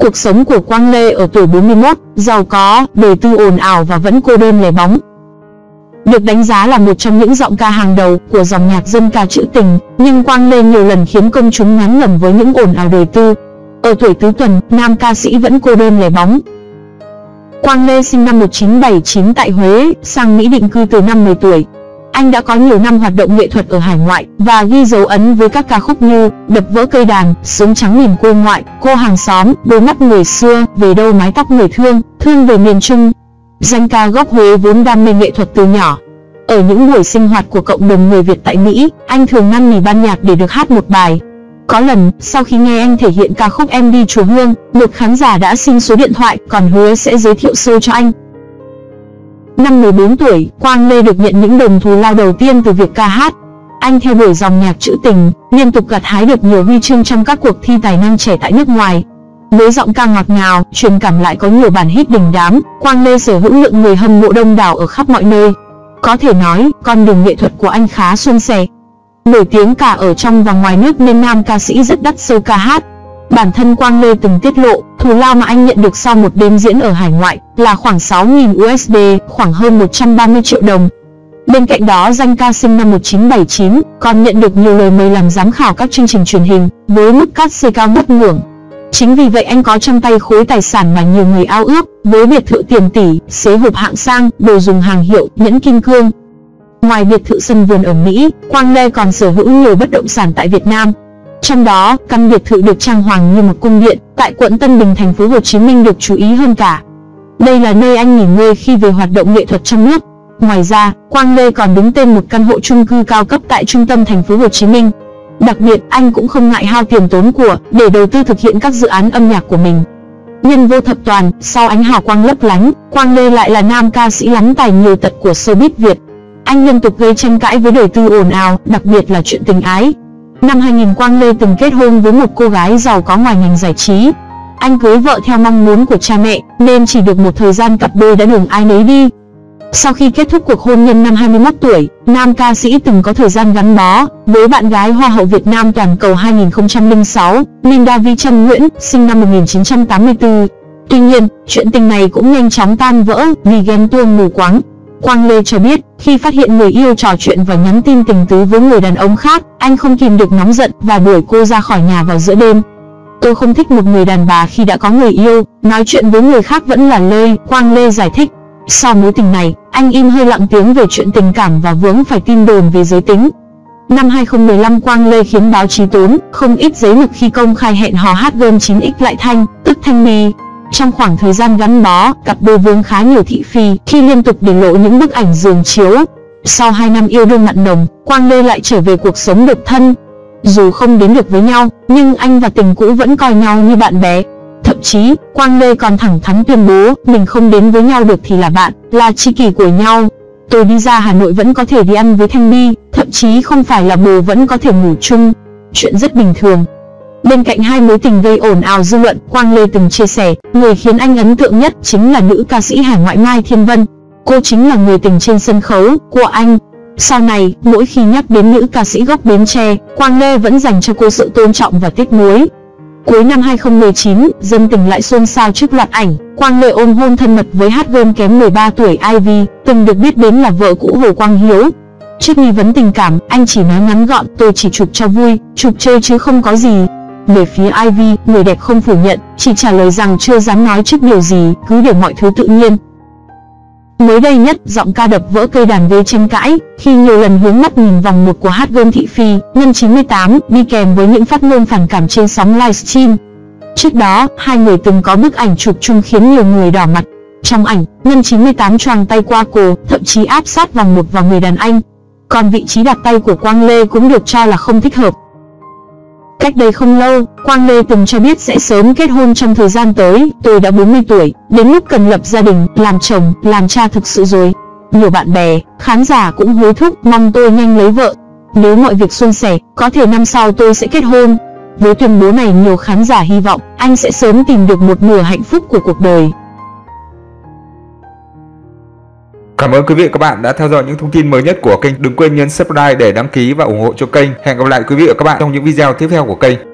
Cuộc sống của Quang Lê ở tuổi 41, giàu có, đời tư ồn ào và vẫn cô đơn lẻ bóng. Được đánh giá là một trong những giọng ca hàng đầu của dòng nhạc dân ca trữ tình, nhưng Quang Lê nhiều lần khiến công chúng ngán ngẩm với những ồn ào đời tư. Ở tuổi tứ tuần, nam ca sĩ vẫn cô đơn lẻ bóng. Quang Lê sinh năm 1979 tại Huế, sang Mỹ định cư từ năm 10 tuổi. Anh đã có nhiều năm hoạt động nghệ thuật ở hải ngoại và ghi dấu ấn với các ca khúc như Đập vỡ cây đàn, Súng trắng miền quê ngoại, Cô hàng xóm, Đôi mắt người xưa, Về đâu mái tóc người thương, Thương về miền Trung. Danh ca gốc Huế vốn đam mê nghệ thuật từ nhỏ. Ở những buổi sinh hoạt của cộng đồng người Việt tại Mỹ, anh thường năn nỉ ban nhạc để được hát một bài. Có lần, sau khi nghe anh thể hiện ca khúc Em đi chùa Hương, một khán giả đã xin số điện thoại còn hứa sẽ giới thiệu sâu cho anh. Năm 14 tuổi, Quang Lê được nhận những đồng thù lao đầu tiên từ việc ca hát. Anh theo đuổi dòng nhạc trữ tình, liên tục gặt hái được nhiều huy chương trong các cuộc thi tài năng trẻ tại nước ngoài. Với giọng ca ngọt ngào, truyền cảm lại có nhiều bản hit đình đám, Quang Lê sở hữu lượng người hâm mộ đông đảo ở khắp mọi nơi. Có thể nói, con đường nghệ thuật của anh khá suôn sẻ. Nổi tiếng cả ở trong và ngoài nước nên nam ca sĩ rất đắt sâu ca hát. Bản thân Quang Lê từng tiết lộ, thù lao mà anh nhận được sau một đêm diễn ở hải ngoại là khoảng 6.000 USD, khoảng hơn 130 triệu đồng. Bên cạnh đó danh ca sinh năm 1979 còn nhận được nhiều lời mời làm giám khảo các chương trình truyền hình với mức cát xê cao ngất ngưỡng. Chính vì vậy anh có trong tay khối tài sản mà nhiều người ao ước, với biệt thự tiền tỷ, xế hộp hạng sang, đồ dùng hàng hiệu, nhẫn kim cương. Ngoài biệt thự sân vườn ở Mỹ, Quang Lê còn sở hữu nhiều bất động sản tại Việt Nam, trong đó, căn biệt thự được trang hoàng như một cung điện tại quận Tân Bình thành phố Hồ Chí Minh được chú ý hơn cả. Đây là nơi anh nghỉ ngơi khi về hoạt động nghệ thuật trong nước. Ngoài ra, Quang Lê còn đứng tên một căn hộ chung cư cao cấp tại trung tâm thành phố Hồ Chí Minh. Đặc biệt, anh cũng không ngại hao tiền tốn của để đầu tư thực hiện các dự án âm nhạc của mình. Nhân vô thập toàn, sau ánh hào quang lấp lánh, Quang Lê lại là nam ca sĩ lắm tài nhiều tật của showbiz Việt. Anh liên tục gây tranh cãi với đời tư ồn ào, đặc biệt là chuyện tình ái, Năm 2000 Quang Lê từng kết hôn với một cô gái giàu có ngoài ngành giải trí. Anh cưới vợ theo mong muốn của cha mẹ, nên chỉ được một thời gian cặp đôi đã đường ai nấy đi. Sau khi kết thúc cuộc hôn nhân năm 21 tuổi, nam ca sĩ từng có thời gian gắn bó với bạn gái Hoa hậu Việt Nam toàn cầu 2006, Linda Vi Trân Nguyễn, sinh năm 1984. Tuy nhiên, chuyện tình này cũng nhanh chóng tan vỡ vì ghen tuông mù quáng. Quang Lê cho biết, khi phát hiện người yêu trò chuyện và nhắn tin tình tứ với người đàn ông khác, anh không kìm được nóng giận và đuổi cô ra khỏi nhà vào giữa đêm. Tôi không thích một người đàn bà khi đã có người yêu, nói chuyện với người khác vẫn là lơi, Quang Lê giải thích. Sau mối tình này, anh im hơi lặng tiếng về chuyện tình cảm và vướng phải tin đồn về giới tính. Năm 2015 Quang Lê khiến báo chí tốn không ít giấy mực khi công khai hẹn hò hát gơn 9X lại Thanh, tức Thanh My, trong khoảng thời gian gắn bó, cặp đôi vướng khá nhiều thị phi khi liên tục để lộ những bức ảnh giường chiếu. Sau 2 năm yêu đương mặn nồng, Quang Lê lại trở về cuộc sống độc thân. Dù không đến được với nhau, nhưng anh và tình cũ vẫn coi nhau như bạn bè. Thậm chí, Quang Lê còn thẳng thắn tuyên bố mình không đến với nhau được thì là bạn, là tri kỷ của nhau. Tôi đi ra Hà Nội vẫn có thể đi ăn với Thanh Bi, thậm chí không phải là bồ vẫn có thể ngủ chung. Chuyện rất bình thường, Bên cạnh hai mối tình gây ồn ào dư luận, Quang Lê từng chia sẻ, người khiến anh ấn tượng nhất chính là nữ ca sĩ hải ngoại Mai Thiên Vân. Cô chính là người tình trên sân khấu của anh. Sau này, mỗi khi nhắc đến nữ ca sĩ gốc Bến Tre, Quang Lê vẫn dành cho cô sự tôn trọng và tiếc nuối. Cuối năm 2019, dân tình lại xôn xao trước loạt ảnh, Quang Lê ôm hôn thân mật với hát gươm kém 13 tuổi Ivy, từng được biết đến là vợ cũ Hồ Quang Hiếu. Trước nghi vấn tình cảm, anh chỉ nói ngắn gọn, tôi chỉ chụp cho vui, chụp chơi chứ không có gì. Về phía Ivy, người đẹp không phủ nhận, chỉ trả lời rằng chưa dám nói trước điều gì, cứ để mọi thứ tự nhiên. Mới đây nhất, giọng ca đập vỡ cây đàn gây tranh cãi, khi nhiều lần hướng mắt nhìn vòng một của hát gươm thị phi, nhân 98, đi kèm với những phát ngôn phản cảm trên sóng livestream. Trước đó, hai người từng có bức ảnh chụp chung khiến nhiều người đỏ mặt. Trong ảnh, nhân 98 choàng tay qua cổ, thậm chí áp sát vòng một vào người đàn anh. Còn vị trí đặt tay của Quang Lê cũng được cho là không thích hợp. Cách đây không lâu, Quang Lê từng cho biết sẽ sớm kết hôn trong thời gian tới, tôi đã 40 tuổi, đến lúc cần lập gia đình, làm chồng, làm cha thực sự rồi. Nhiều bạn bè, khán giả cũng hối thúc mong tôi nhanh lấy vợ. Nếu mọi việc suôn sẻ, có thể năm sau tôi sẽ kết hôn. Với tuyên bố này nhiều khán giả hy vọng anh sẽ sớm tìm được một nửa hạnh phúc của cuộc đời. Cảm ơn quý vị và các bạn đã theo dõi những thông tin mới nhất của kênh. Đừng quên nhấn subscribe để đăng ký và ủng hộ cho kênh. Hẹn gặp lại quý vị và các bạn trong những video tiếp theo của kênh.